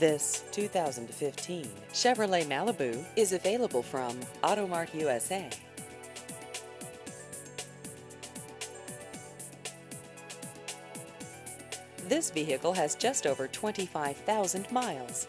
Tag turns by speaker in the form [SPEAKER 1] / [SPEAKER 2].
[SPEAKER 1] This 2015 Chevrolet Malibu is available from Auto Mart USA. This vehicle has just over 25,000 miles.